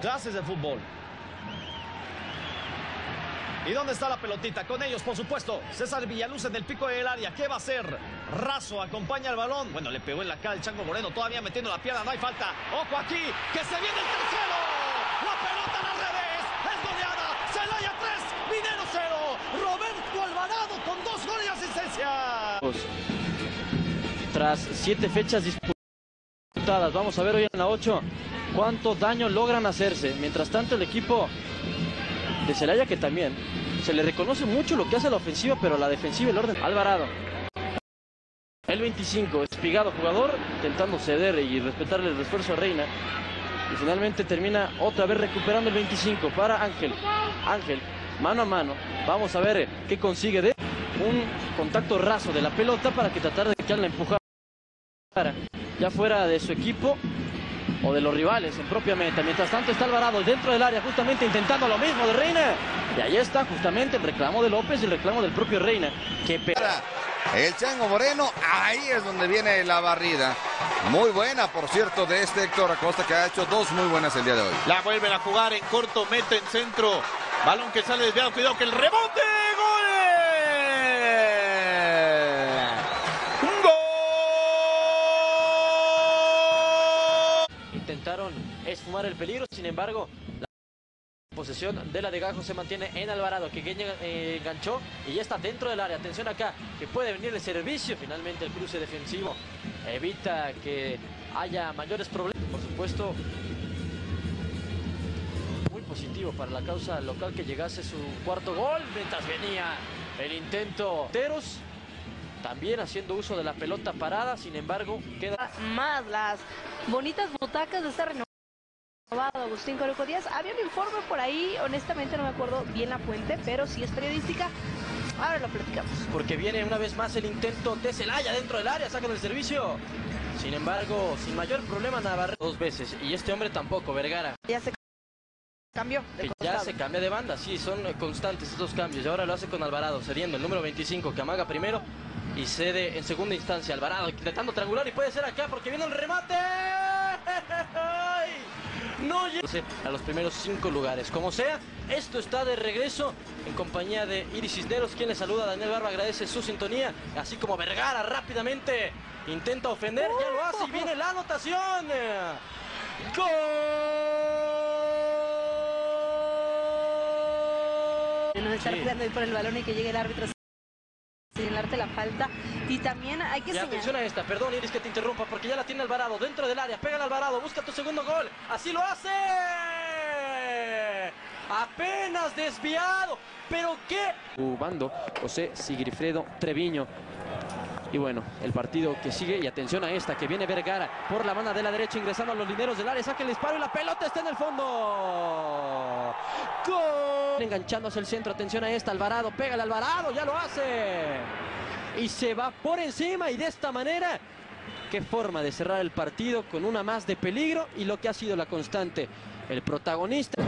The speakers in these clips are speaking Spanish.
clases de fútbol. ¿Y dónde está la pelotita? Con ellos, por supuesto. César Villaluz en el pico del área. ¿Qué va a hacer? Razo acompaña el balón. Bueno, le pegó en la cara el Chango Moreno. Todavía metiendo la pierna. No hay falta. Ojo aquí. Que se viene el tercero. La pelota al revés. Es goleada. Celaya 3. Minero 0. Roberto Alvarado con dos goles de asistencia. Tras siete fechas disputadas. Vamos a ver hoy en la 8 cuánto daño logran hacerse. Mientras tanto, el equipo de Celaya que también se le reconoce mucho lo que hace la ofensiva, pero la defensiva el orden. Alvarado. El 25, espigado jugador, intentando ceder y respetarle el esfuerzo a Reina. Y finalmente termina otra vez recuperando el 25 para Ángel. Ángel, mano a mano. Vamos a ver qué consigue de un contacto raso de la pelota para que tratar de que la empujara ya fuera de su equipo o de los rivales en propia meta. Mientras tanto está Alvarado dentro del área justamente intentando lo mismo de Reina. Y ahí está justamente el reclamo de López y el reclamo del propio Reina. Que el Chango Moreno, ahí es donde viene la barrida. Muy buena, por cierto, de este Héctor Acosta que ha hecho dos muy buenas el día de hoy. La vuelven a jugar en corto, mete en centro. Balón que sale desviado, cuidado que el rebote. Esfumar el peligro, sin embargo, la posesión de la de Gajo se mantiene en Alvarado, que eh, enganchó y ya está dentro del área. Atención acá, que puede venir el servicio, finalmente el cruce defensivo evita que haya mayores problemas. Por supuesto, muy positivo para la causa local que llegase su cuarto gol, mientras venía el intento Teros también haciendo uso de la pelota parada, sin embargo, queda... Más las bonitas butacas de esta renovado Agustín Corujo Díaz. Había un informe por ahí, honestamente no me acuerdo bien la fuente, pero si es periodística. Ahora lo platicamos. Porque viene una vez más el intento de Celaya dentro del área, saca del servicio. Sin embargo, sin mayor problema Navarro dos veces. Y este hombre tampoco, Vergara. Ya se cambió. ya se cambia de banda, sí, son constantes estos cambios. Y ahora lo hace con Alvarado, cediendo el número 25 que amaga primero y cede en segunda instancia Alvarado intentando triangular y puede ser acá porque viene el remate. No llega a los primeros cinco lugares. Como sea, esto está de regreso en compañía de Iris Cisneros, quien le saluda. Daniel Barba agradece su sintonía, así como Vergara rápidamente intenta ofender, ya lo hace y viene la anotación. ¡Gol! No estar ahí por el balón y que llegue el árbitro la falta. Y también hay que señalar... atención a esta, perdón Iris que te interrumpa porque ya la tiene Alvarado dentro del área, pega al Alvarado, busca tu segundo gol, así lo hace. Apenas desviado, pero qué... Bando, José Sigifredo Treviño. Y bueno, el partido que sigue y atención a esta que viene Vergara por la banda de la derecha ingresando a los lineros del área, saca el disparo y la pelota está en el fondo. Gol. Enganchándose el centro, atención a esta, Alvarado, pega el Alvarado, ya lo hace. Y se va por encima y de esta manera, qué forma de cerrar el partido con una más de peligro y lo que ha sido la constante, el protagonista.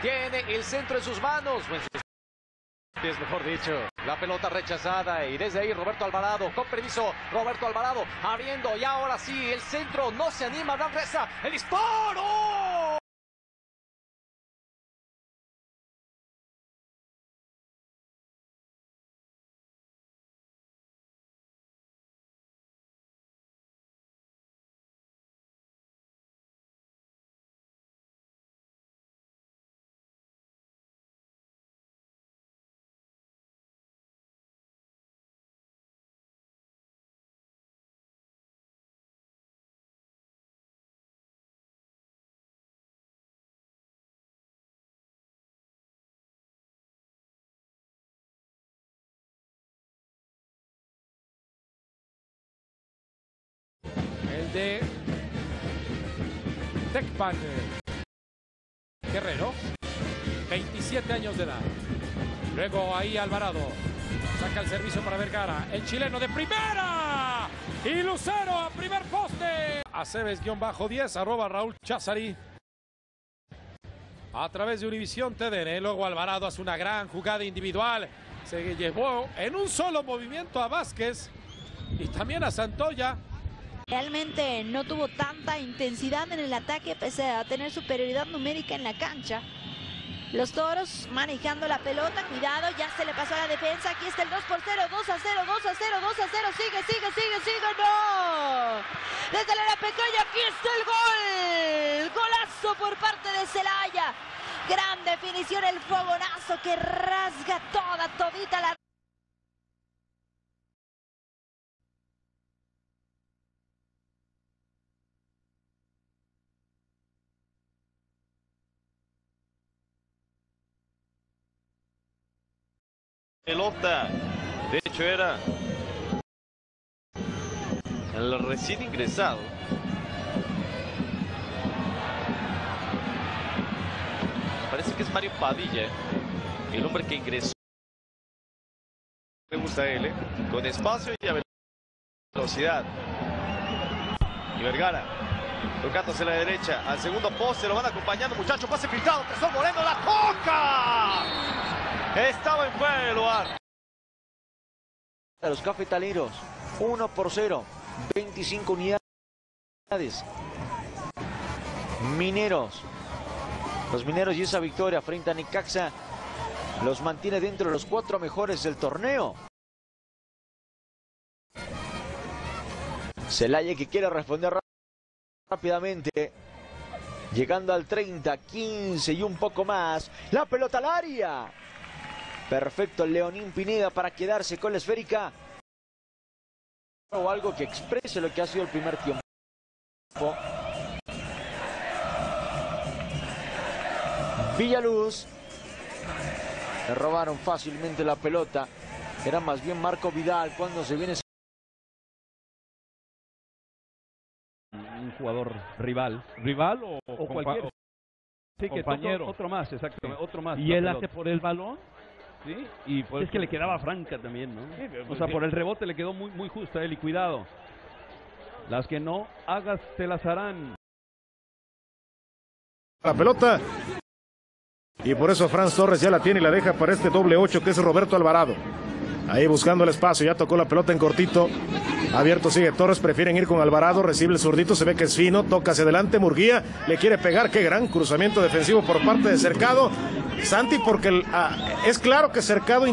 Tiene el centro en sus manos. Es mejor dicho, la pelota rechazada y desde ahí Roberto Alvarado, con permiso, Roberto Alvarado abriendo y ahora sí, el centro. No se anima, Dan Reza, el disparo. De Tecpan Guerrero, 27 años de edad. Luego ahí Alvarado saca el servicio para Vergara, el chileno de primera. Y Lucero a primer poste. Aceves-10, arroba Raúl Chazari. A través de Univisión TDN. Luego Alvarado hace una gran jugada individual. Se llevó en un solo movimiento a Vázquez y también a Santoya. Realmente no tuvo tanta intensidad en el ataque pese a tener superioridad numérica en la cancha. Los toros manejando la pelota, cuidado, ya se le pasó a la defensa. Aquí está el 2 por 0, 2 a 0, 2 a 0, 2 a 0. Sigue, sigue, sigue, sigue, no. Desde la área pequeña, aquí está el gol. Golazo por parte de Celaya. Gran definición, el fogonazo que rasga toda, todita la pelota. De hecho, era el recién ingresado. Parece que es Mario Padilla, el hombre que ingresó. Me gusta él, ¿eh? con espacio y a velocidad. Y Vergara, tocándose la derecha, al segundo poste, lo van acompañando, muchachos, pase filtrado, Tesor Moreno, la toca. Estaba en fuera lugar. A los cafetaleros, 1 por 0, 25 unidades. Mineros, los mineros y esa victoria frente a Nicaxa los mantiene dentro de los cuatro mejores del torneo. Celaya que quiere responder rápidamente. Llegando al 30, 15 y un poco más. La pelota al área. Perfecto Leonín Pineda para quedarse con la esférica. O algo que exprese lo que ha sido el primer tiempo. Villaluz. Le robaron fácilmente la pelota. Era más bien Marco Vidal cuando se viene. Un jugador rival. ¿Rival o, o cualquier sí, que compañero? Otro, otro más, exacto. Otro más. Y él hace por el balón. Sí, y pues, es que le quedaba franca también, ¿no? Sí, o sea, sí. por el rebote le quedó muy, muy justo a él y cuidado. Las que no hagas te las harán. La pelota. Y por eso Franz Torres ya la tiene y la deja para este doble 8 que es Roberto Alvarado. Ahí buscando el espacio, ya tocó la pelota en cortito. Abierto sigue Torres, prefieren ir con Alvarado, recibe el zurdito, se ve que es fino, toca hacia adelante, Murguía le quiere pegar, qué gran cruzamiento defensivo por parte de Cercado. Santi, porque ah, es claro que Cercado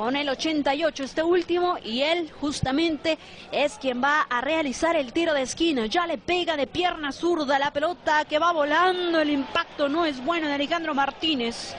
con el 88 este último y él justamente es quien va a realizar el tiro de esquina. Ya le pega de pierna zurda la pelota que va volando. El impacto no es bueno de Alejandro Martínez.